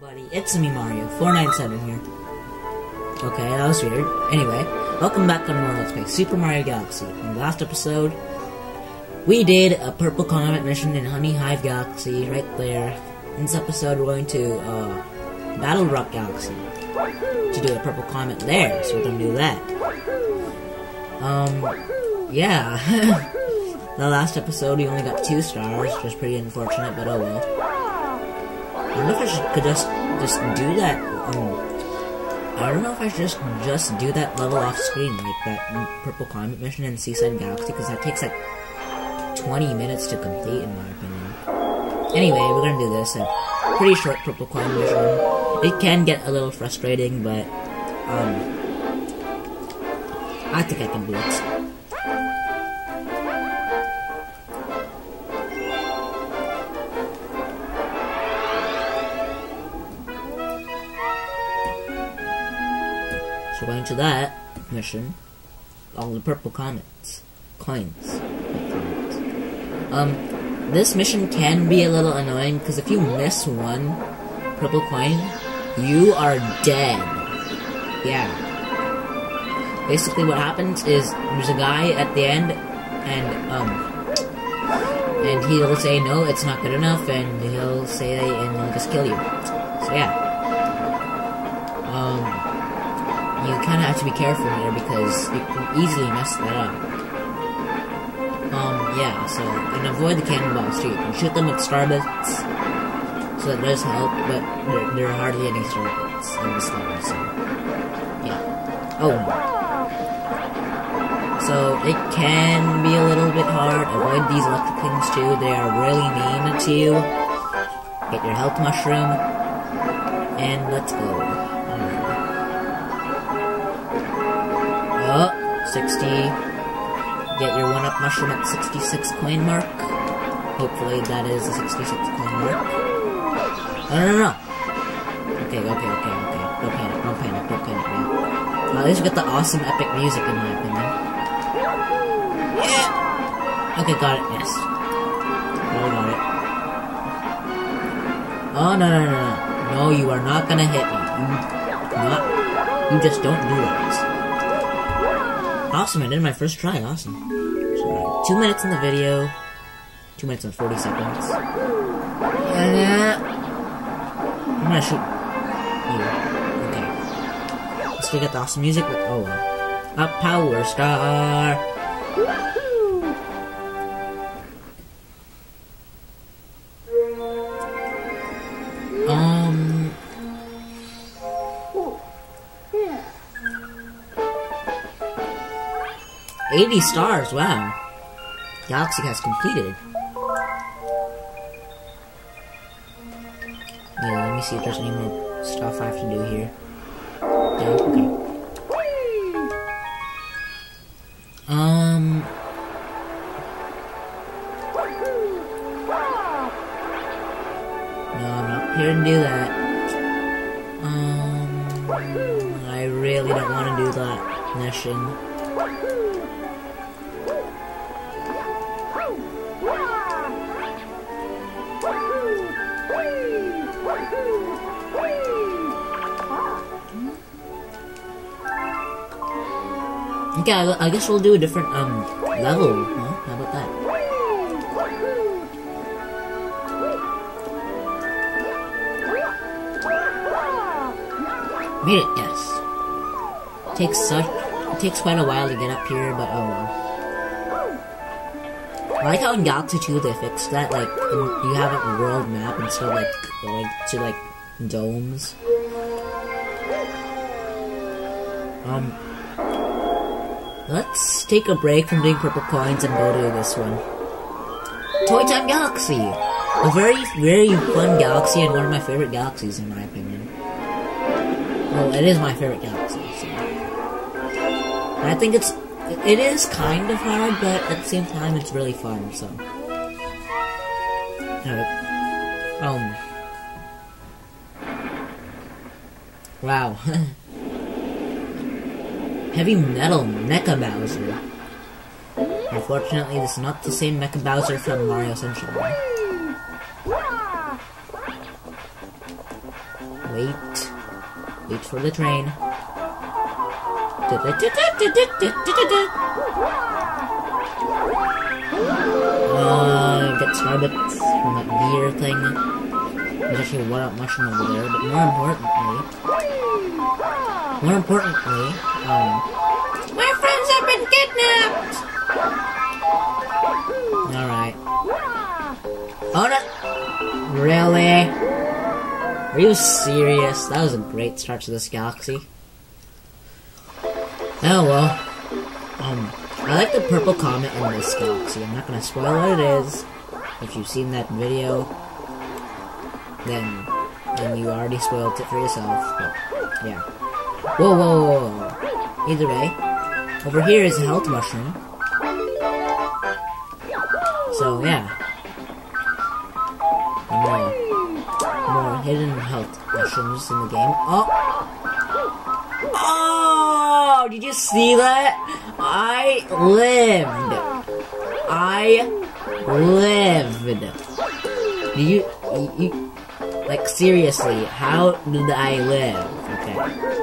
everybody? It's me, Mario, 497 here. Okay, that was weird. Anyway, welcome back on more Let's Play Super Mario Galaxy. In the last episode, we did a Purple Comet mission in Honey Hive Galaxy, right there. In this episode, we're going to, uh, Battle Rock Galaxy. To do a Purple Comet there, so we're gonna do that. Um, yeah. the last episode, we only got two stars, which was pretty unfortunate, but oh well. I don't know if I should, could just just do that. Um, I don't know if I should just just do that level off screen, like that Purple Comet mission in Sea Slide Galaxy, because that takes like 20 minutes to complete, in my opinion. Anyway, we're gonna do this. A pretty short Purple Comet mission. It can get a little frustrating, but um, I think I can do it. To that mission, all the purple comets, coins. Um, this mission can be a little annoying because if you miss one purple coin, you are dead. Yeah. Basically, what happens is there's a guy at the end, and um, and he'll say no, it's not good enough, and he'll say and he'll just kill you. So yeah. Um, you kind of have to be careful here because you can easily mess that up. Um, yeah, so, and avoid the cannonballs too. You can shoot them with starbits, so that does help, but there, there are hardly any starbits in this level, so, yeah. Oh. So, it can be a little bit hard. Avoid these electric things too, they are really mean to you. Get your health mushroom, and let's go. 60. Get your one-up mushroom at 66 coin mark. Hopefully that is a 66 coin mark. No, no, no, no. Okay, okay, okay, okay. Don't panic, don't panic, don't panic. Now, at least we get the awesome epic music, in my opinion. Yeah! Okay, got it, yes. Really got it. Oh, no, no, no, no. No, you are not gonna hit me. You, not, you just don't do that. Awesome, I did my first try, awesome. So, two minutes in the video, two minutes and 40 seconds. Uh, I'm gonna shoot you. Okay. Let's get the awesome music, oh well. A power star! 80 stars, wow. Galaxy has completed. Yeah, let me see if there's any more stuff I have to do here. No, okay. Um. No, I'm not here to do that. Um, I really don't want to do that mission. Okay, I, I guess we'll do a different um level. Huh? How about that? Made it, yes. Takes such it takes quite a while to get up here, but oh well. I like how in Galaxy 2 they fixed that, like, in, you have a world map instead of, like, going to, like, domes. Um, let's take a break from doing purple coins and go to this one. Toy Time Galaxy! A very, very fun galaxy and one of my favorite galaxies in my opinion. Well, it is my favorite galaxy, so. I think it's it is kind of hard, but at the same time, it's really fun. So, um, wow, heavy metal Mecha Bowser. Unfortunately, this is not the same Mecha Bowser from Mario Sunshine. Wait. Wait for the train. Uh, get Starbits from that gear thing. There's actually a one-up mushroom over there, but more importantly, more importantly, um, my friends have been kidnapped. All right. Oh no! Really? Are you serious? That was a great start to this galaxy. Oh well. Um, I like the purple comet in this galaxy. I'm not gonna spoil what it is. If you've seen that video, then then you already spoiled it for yourself. But yeah. Whoa, whoa, whoa. Either way, over here is a health mushroom. So yeah. More, more hidden health mushrooms in the game. Oh. Oh, did you see that? I lived. I lived. Do you, you, like seriously, how did I live? Okay.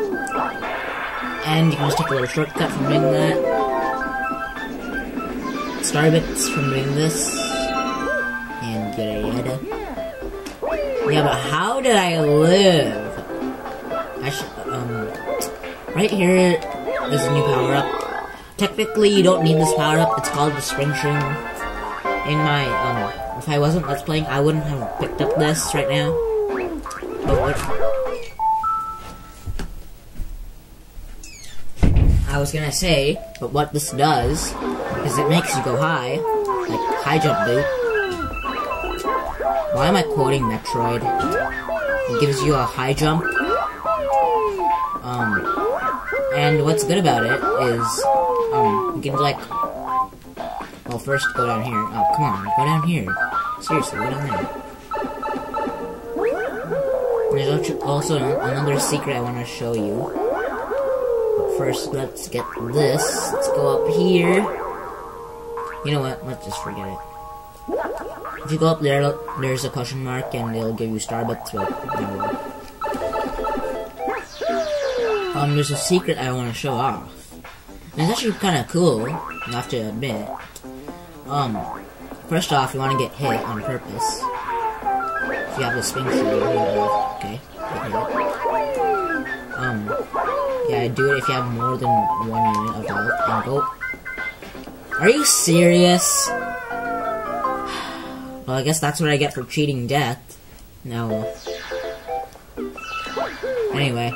And you can just take a little shortcut from doing that. Starbits from doing this. And yada yada. Yeah, but how did I live? I should, um, right here is a new power up. Technically, you don't need this power up. It's called the Spring Shroom. In my, um, if I wasn't Let's Playing, I wouldn't have picked up this right now. But what? I was gonna say, but what this does is it makes you go high, like high jump boot. Why am I quoting Metroid? It gives you a high jump. Um, and what's good about it is, um, you can like, well, first go down here. Oh, come on, go down here. Seriously, go down there. There's also another secret I want to show you. First, let's get this. Let's go up here. You know what? Let's just forget it. If you go up there, there's a question mark, and it'll give you Starbits, but never. Um, there's a secret I want to show off. It's actually kind of cool, I have to admit. Um, first off, you want to get hit on purpose. If you have the spin shield, do it if you have more than one unit of health, and go. Are you serious? Well, I guess that's what I get for cheating death. No. Anyway.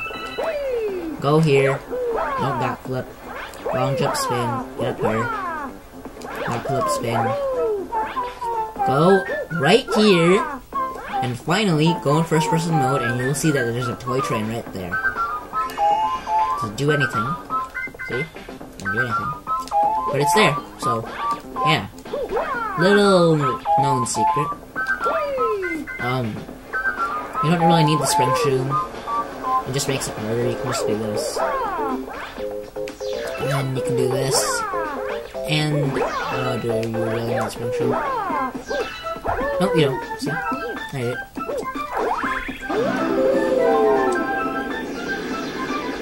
Go here. Don't backflip. Long jump spin. Get up here. Backflip spin. Go right here. And finally, go in first person mode and you'll see that there's a toy train right there. Do anything. See? Doesn't do anything. But it's there. So, yeah. Little known secret. Um, you don't really need the spring shroom. It just makes it harder. You can just do this. And then you can do this. And, uh, do you really need the spring shroom? Nope, you don't. See? It.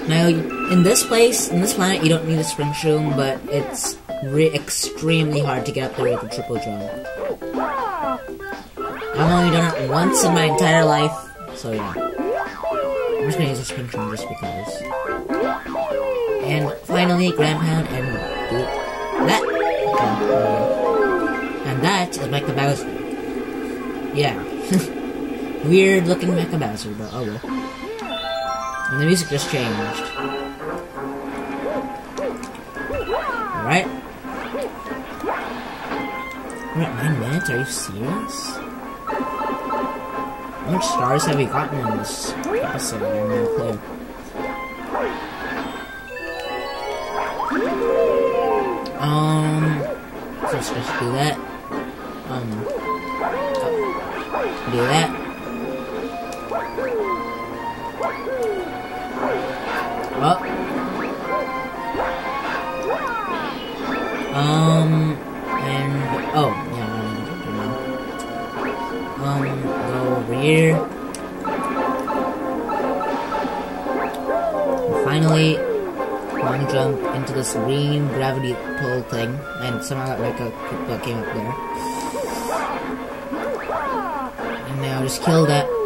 Now, in this place, in this planet, you don't need a spring shroom, but it's extremely hard to get up there with a triple jump. I've only done it once in my entire life, so yeah. I'm just gonna use a spring shroom just because. And finally, ground pound and that. Okay, and that is Mecha Bowser. Yeah. Weird looking Mecha Bowser, but oh well. And the music just changed. Alright. We're at 9 minutes? Are you serious? How much stars have we gotten in this episode? I have no clue. Um, so let's just do that. Um, do that. Well. Um, and, oh, yeah, Um, go over here. And finally, long jump into this green gravity pull thing, and somehow that like a came up there. And now just kill that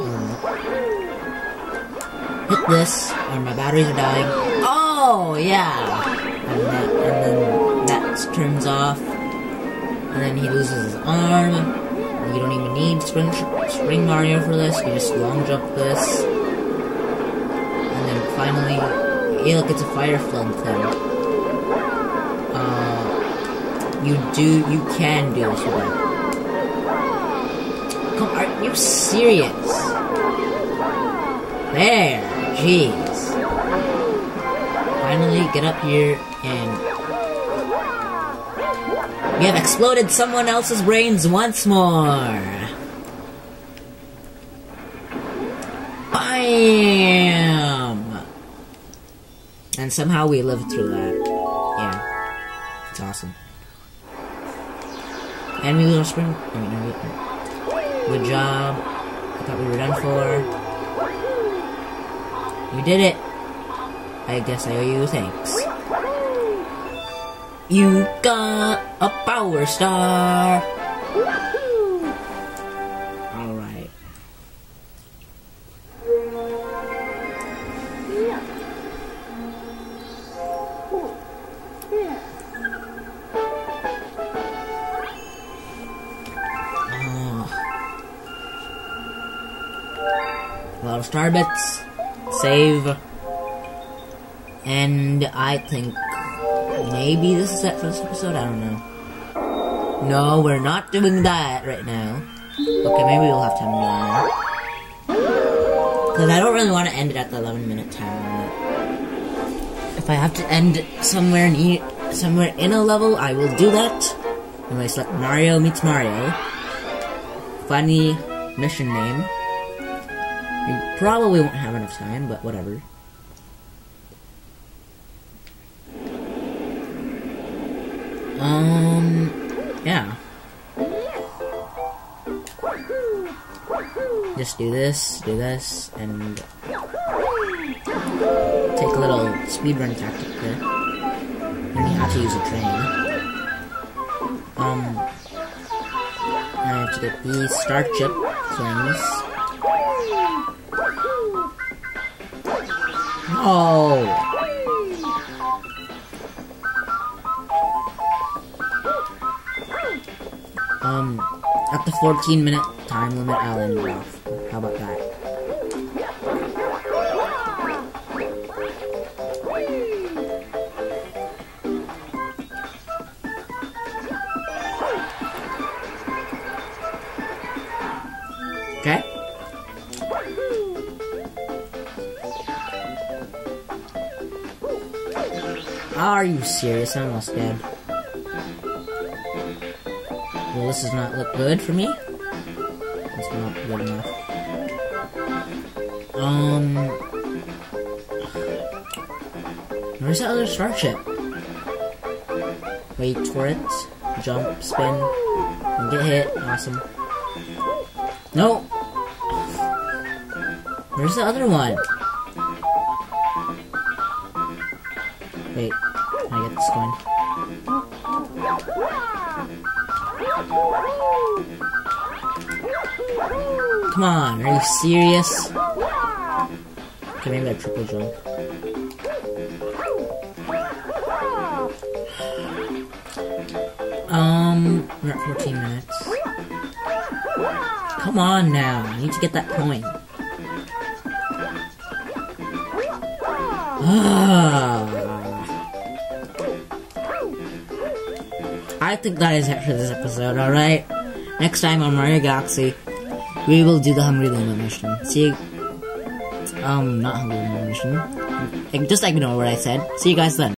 Hit this, or my batteries are dying. Oh yeah, and, that, and then that turns off, and then he loses his arm. You don't even need Spring, Spring Mario for this, you just long jump this. And then finally, look, it's a fire flame thing. Uh, you do, you can do this that. Come, are you serious? There, jeez. Finally, get up here and we have exploded someone else's brains once more. Bam! And somehow we lived through that. Yeah. It's awesome. And we little spring. Good job. I thought we were done for. You did it. I guess I owe you thanks. You got a power star. Alright. Oh. Ah. A lot of star bits. Save. And I think maybe this is it for this episode. I don't know. No, we're not doing that right now. Okay, maybe we'll have time to do that. Because I don't really want to end it at the 11 minute time. If I have to end somewhere near, somewhere in a level, I will do that. And I select Mario meets Mario. Funny mission name. We probably won't have enough time, but whatever. Um, yeah. Just do this, do this, and take a little speedrun tactic there. And you have to use a train. Um, I have to get these star chip things. Um, at the 14 minute time limit, I'll end it off. How about that? Are you serious? I'm almost dead. Well, this does not look good for me. It's not good enough. Um... Where's that other star chip? Wait for it. Jump, spin, and get hit. Awesome. No! Where's the other one? Wait, can I get this going? Come on, are you serious? Okay, maybe I triple jump. Um, we're at 14 minutes. Come on now, I need to get that point. Ah. I think that is it for this episode, alright? Next time on Mario Galaxy, we will do the Hungry Luma mission. See you. Um, not Hungry Luma mission. Just ignore what I said. See you guys then.